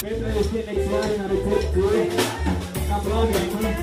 Petre usia next na recruit ko. Kapro ni Thank